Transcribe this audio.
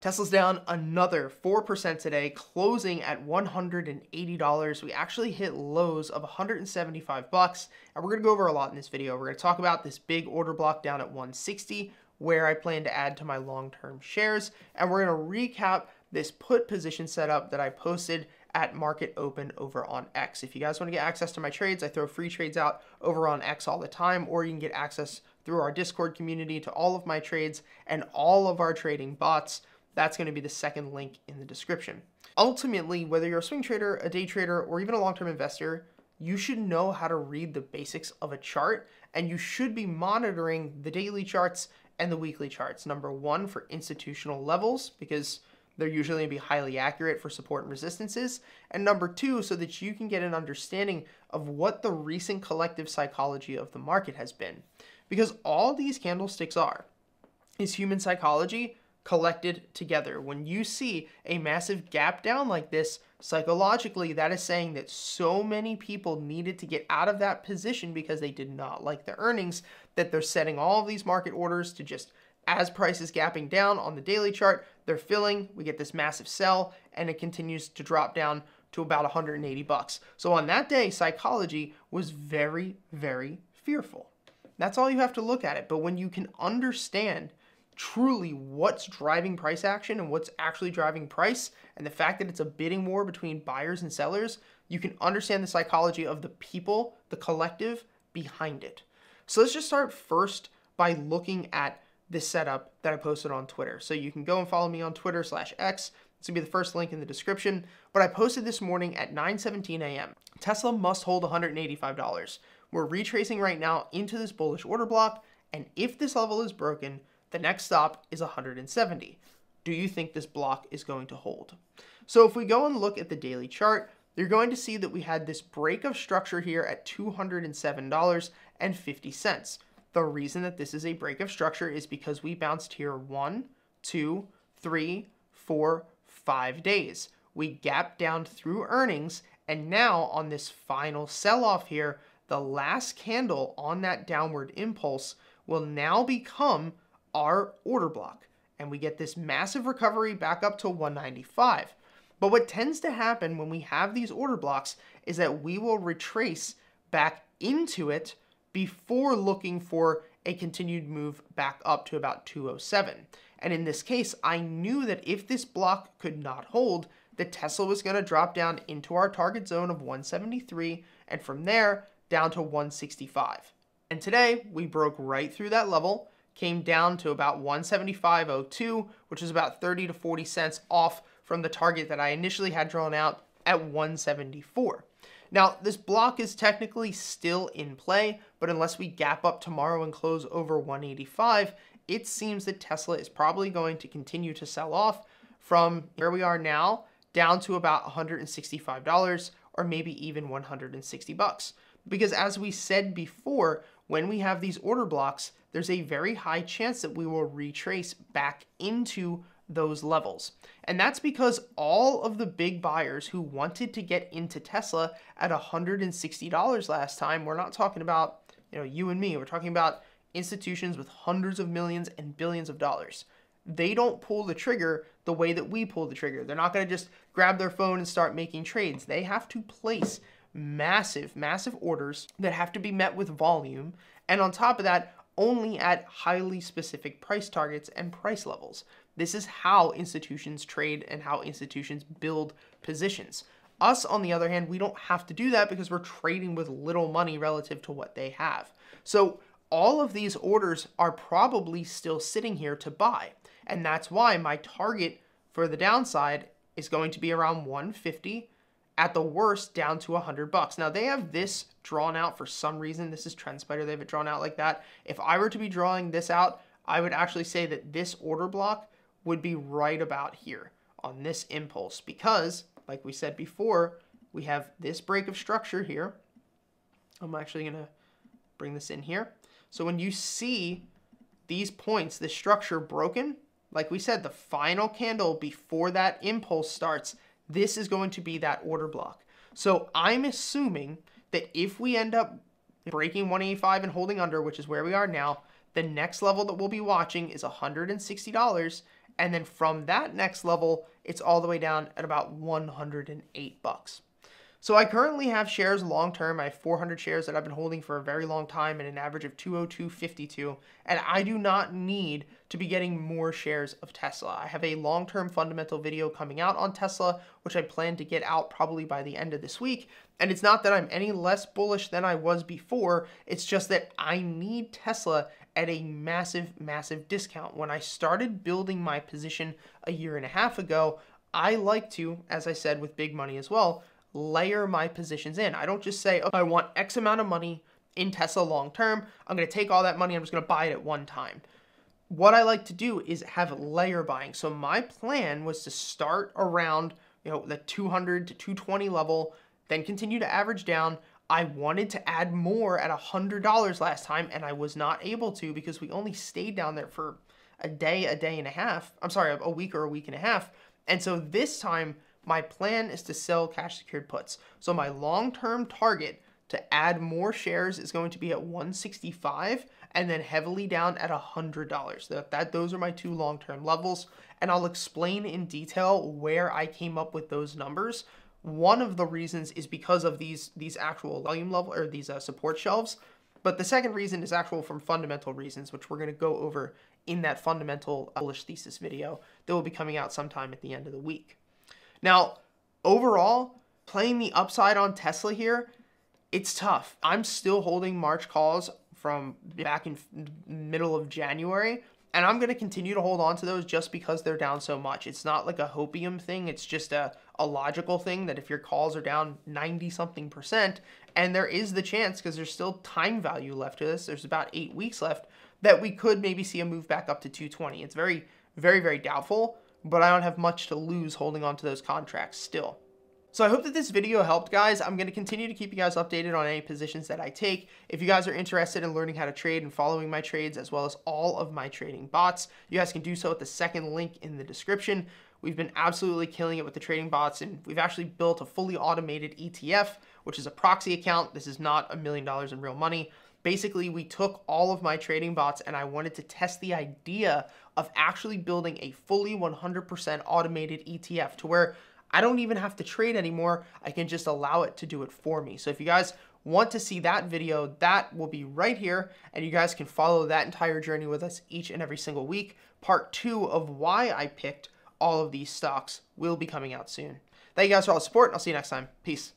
Tesla's down another 4% today, closing at $180. We actually hit lows of 175 bucks, and we're going to go over a lot in this video. We're going to talk about this big order block down at 160, where I plan to add to my long-term shares, and we're going to recap this put position setup that I posted at market open over on X. If you guys want to get access to my trades, I throw free trades out over on X all the time, or you can get access through our Discord community to all of my trades and all of our trading bots that's going to be the second link in the description. Ultimately, whether you're a swing trader, a day trader, or even a long-term investor, you should know how to read the basics of a chart and you should be monitoring the daily charts and the weekly charts. Number one, for institutional levels, because they're usually going to be highly accurate for support and resistances. And number two, so that you can get an understanding of what the recent collective psychology of the market has been. Because all these candlesticks are is human psychology collected together. When you see a massive gap down like this, psychologically, that is saying that so many people needed to get out of that position because they did not like the earnings that they're setting all of these market orders to just as price is gapping down on the daily chart, they're filling, we get this massive sell, and it continues to drop down to about 180 bucks. So on that day, psychology was very, very fearful. That's all you have to look at it. But when you can understand truly what's driving price action and what's actually driving price, and the fact that it's a bidding war between buyers and sellers, you can understand the psychology of the people, the collective behind it. So let's just start first by looking at this setup that I posted on Twitter. So you can go and follow me on Twitter slash X. This will be the first link in the description. But I posted this morning at 9:17 a.m. Tesla must hold $185. We're retracing right now into this bullish order block, and if this level is broken, the next stop is 170. Do you think this block is going to hold? So if we go and look at the daily chart, you're going to see that we had this break of structure here at $207.50. The reason that this is a break of structure is because we bounced here one, two, three, four, five days. We gapped down through earnings, and now on this final sell off here, the last candle on that downward impulse will now become our order block. And we get this massive recovery back up to 195. But what tends to happen when we have these order blocks is that we will retrace back into it before looking for a continued move back up to about 207. And in this case, I knew that if this block could not hold, the Tesla was going to drop down into our target zone of 173 and from there down to 165. And today we broke right through that level came down to about 175.02, which is about 30 to 40 cents off from the target that I initially had drawn out at 174. Now, this block is technically still in play, but unless we gap up tomorrow and close over 185, it seems that Tesla is probably going to continue to sell off from where we are now down to about $165 or maybe even 160 bucks. Because as we said before, when we have these order blocks, there's a very high chance that we will retrace back into those levels. And that's because all of the big buyers who wanted to get into Tesla at $160 last time, we're not talking about, you know, you and me, we're talking about institutions with hundreds of millions and billions of dollars. They don't pull the trigger the way that we pull the trigger. They're not going to just grab their phone and start making trades. They have to place massive, massive orders that have to be met with volume. And on top of that, only at highly specific price targets and price levels. This is how institutions trade and how institutions build positions. Us, on the other hand, we don't have to do that because we're trading with little money relative to what they have. So all of these orders are probably still sitting here to buy. And that's why my target for the downside is going to be around 150 at the worst down to 100 bucks. Now they have this drawn out for some reason. This is TrendSpider. They have it drawn out like that. If I were to be drawing this out, I would actually say that this order block would be right about here on this impulse because like we said before, we have this break of structure here. I'm actually to bring this in here. So when you see these points, this structure broken, like we said, the final candle before that impulse starts, this is going to be that order block. So I'm assuming that if we end up breaking 185 and holding under, which is where we are now, the next level that we'll be watching is $160. And then from that next level, it's all the way down at about 108 bucks. So I currently have shares long term. I have 400 shares that I've been holding for a very long time at an average of 202.52. And I do not need to be getting more shares of Tesla. I have a long term fundamental video coming out on Tesla, which I plan to get out probably by the end of this week. And it's not that I'm any less bullish than I was before, it's just that I need Tesla at a massive, massive discount. When I started building my position a year and a half ago, I like to, as I said with big money as well, layer my positions in. I don't just say, oh, I want X amount of money in Tesla long term. I'm going to take all that money. I'm just going to buy it at one time. What I like to do is have layer buying. So my plan was to start around, you know, the 200 to 220 level, then continue to average down. I wanted to add more at $100 last time and I was not able to because we only stayed down there for a day, a day and a half. I'm sorry, a week or a week and a half. And so this time my plan is to sell cash secured puts. So my long-term target to add more shares is going to be at 165 and then heavily down at $100. That, that those are my two long-term levels and I'll explain in detail where I came up with those numbers. One of the reasons is because of these these actual volume level or these uh, support shelves, but the second reason is actual from fundamental reasons, which we're going to go over in that fundamental bullish thesis video that will be coming out sometime at the end of the week. Now, overall, playing the upside on Tesla here, it's tough. I'm still holding March calls from back in middle of January, and I'm going to continue to hold on to those just because they're down so much. It's not like a hopium thing, it's just a, a logical thing that if your calls are down 90 something percent, and there is the chance because there's still time value left to this, there's about eight weeks left, that we could maybe see a move back up to 220. It's very, very, very doubtful but I don't have much to lose holding on to those contracts still. So I hope that this video helped guys. I'm going to continue to keep you guys updated on any positions that I take. If you guys are interested in learning how to trade and following my trades as well as all of my trading bots, you guys can do so at the second link in the description. We've been absolutely killing it with the trading bots and we've actually built a fully automated ETF, which is a proxy account. This is not a million dollars in real money. Basically, we took all of my trading bots and I wanted to test the idea of actually building a fully 100% automated ETF to where I don't even have to trade anymore. I can just allow it to do it for me. So if you guys want to see that video, that will be right here. And you guys can follow that entire journey with us each and every single week. Part two of why I picked all of these stocks will be coming out soon. Thank you guys for all the support. I'll see you next time. Peace.